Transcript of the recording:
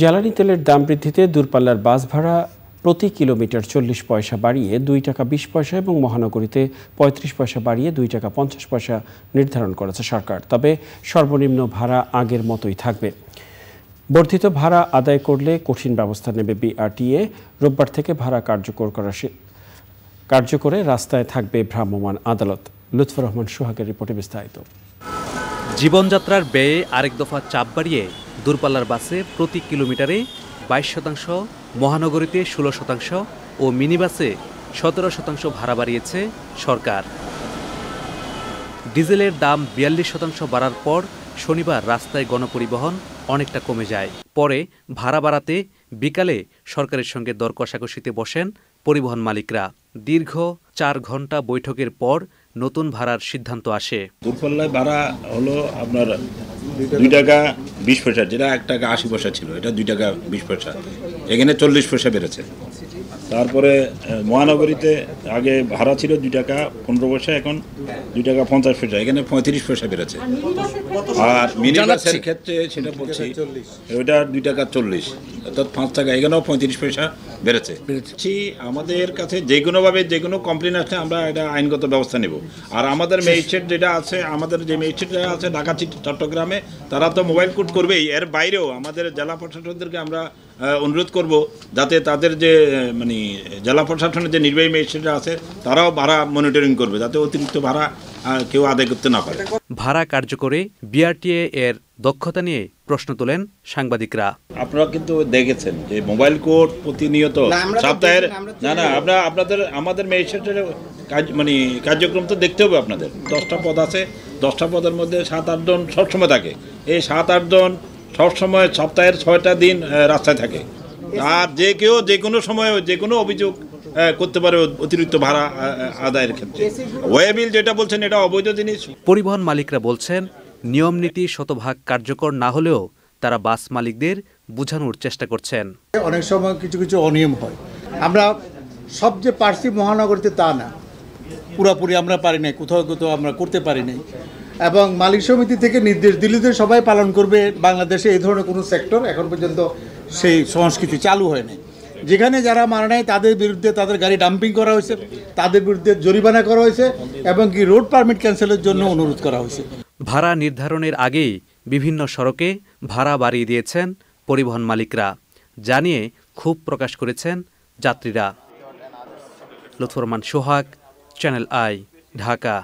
জ্বালানি তেলের দাম বৃদ্ধিতে দূরপাল্লার বাস ভাড়া প্রতি কিলোমিটার চল্লিশ পয়সা বাড়িয়ে দুই টাকা বিশ পয়সা এবং মহানগরীতে পঁয়ত্রিশ পয়সা বাড়িয়ে দুই টাকা পঞ্চাশ পয়সা নির্ধারণ করেছে সরকার। তবে সর্বনিম্ন ভাড়া আগের মতোই থাকবে। বর্ধিত ভাড়া আদায় করলে কঠিন ব্যবস্থা নেবে বিআরটিএ। রোববার থেকে ভাড়া কার্যকর করা কার্যকরে রাস্তায় থাকবে ভ্রাম্যমাণ আদালত। লুৎফর রহমান সোহাগের রিপোর্টে বিস্তারিত। জীবনযাত্রার ব্যয়ে আরেক দফা চাপ বাড়িয়ে দূরপাল্লার বাসে প্রতি কিলোমিটারে বাইশ শতাংশ, মহানগরীতে ষোলো শতাংশ ও মিনি বাসে সতেরো শতাংশ ভাড়া বাড়িয়েছে সরকার। ডিজেলের দাম বিয়াল্লিশ শতাংশ বাড়ার পর শনিবার রাস্তায় গণপরিবহন অনেকটা কমে যায়। পরে ভাড়া বাড়াতে বিকালে সরকারের সঙ্গে দর কষাকষিতে বসেন পরিবহন মালিকরা। দীর্ঘ চার ঘণ্টা বৈঠকের পর নতুন ভাড়ার সিদ্ধান্ত আসে। দূরপাল্লায় ভাড়া হলো আপনার দুই টাকা বিশ পয়সা যেটা এক টাকা আশি পয়সা ছিল এটা দুই টাকা বিশ পয়সা। এখানে চল্লিশ পয়সা বেড়েছে। তারপরে মহানগরীতে আগে ভাড়া ছিল দুই টাকা পনেরো পয়সা এখন দুই টাকা পঞ্চাশ পয়সা এখানে পঁয়ত্রিশ পয়সা বেড়েছে। আর মিনি বাসের ক্ষেত্রে সেটা বলছি ওইটা দুই টাকা চল্লিশ অর্থাৎ পাঁচ টাকা এখানেও পঁয়ত্রিশ পয়সা। বেড়েছে। বেড়েছি। আমাদের কাছে যে কোনোভাবে যে কোনো কমপ্লেন আসলে আমরা এটা আইনগত ব্যবস্থা নেব। আর আমাদের ম্যাজিস্ট্রেট যেটা আছে আমাদের যে ম্যাজিস্ট্রেট আছে ঢাকা চট্টগ্রামে তারা তো মোবাইল কোর্ট করবেই। এর বাইরেও আমাদের জেলা প্রশাসকদেরকে আমরা অনুরোধ করব যাতে তাদের যে মানে জেলা প্রশাসনের যে নির্বাহী ম্যাজিস্ট্রেটরা আছে তারাও ভাড়া মনিটরিং করবে যাতে অতিরিক্ত ভাড়া কেউ আদায় করতে না পারে। ভাড়া কার্যকরে বিআরটিএ এর দক্ষতা নিয়ে প্রশ্ন তোলেন সাংবাদিকরা। আপনারা কিন্তু দেখেছেন যে মোবাইল কোর্ট প্রতিনিয়ত সপ্তাহের না, আমরা না আমরা আপনাদের আমাদের ম্যাজিস্ট্রেটের কাজ মানে কার্যক্রম তো দেখতে হবে আপনাদের। দশটা পদ আছে দশটা পদের মধ্যে সাত আটজন সবসময় থাকে। এই সাত আটজন সবসময় সপ্তাহের ছয়টা দিন রাস্তায় থাকে। আর যে কেউ যে কোনো সময় যে কোনো অভিযোগ করতে পারে অতিরিক্ত ভাড়া আদায়ের ক্ষেত্রে। ওয়েবিল যেটা বলছেন এটা অবৈধ জিনিস। পরিবহন মালিকরা বলছেন নিয়ম নীতি শতভাগ কার্যকর না হলেও তারা বাস মালিকদের বোঝানোর চেষ্টা করছেন। অনেক সময় কিছু কিছু অনিয়ম হয়। আমরা সব যে পারছি মহানগরীতে তা না। পুরোপুরি আমরা পারি নাই, কোথাও কোথাও আমরা করতে পারি নাই। এবং মালিক সমিতি থেকে নির্দেশ দিলে যে সবাই পালন করবে, বাংলাদেশে এই ধরনের কোনো সেক্টর এখন পর্যন্ত সেই সংস্কৃতি চালু হয় নাই। যেখানে যারা মারা নাই, তাদের বিরুদ্ধে তাদের গাড়ি ডাম্পিং করা হয়েছে, তাদের বিরুদ্ধে জরিমানা করা হয়েছে, এবং কি রোড পারমিট ক্যান্সেলের জন্য অনুরোধ করা হয়েছে। ভাড়া নির্ধারণের আগেই বিভিন্ন সড়কে ভাড়া বাড়িয়ে দিয়েছেন পরিবহন মালিকরা, জানিয়ে খুব প্রকাশ করেছেন যাত্রীরা। Lutfor Rahman Sohag channel I Dhaka.